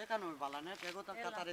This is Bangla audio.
Dekan mi balane tego tak Ela.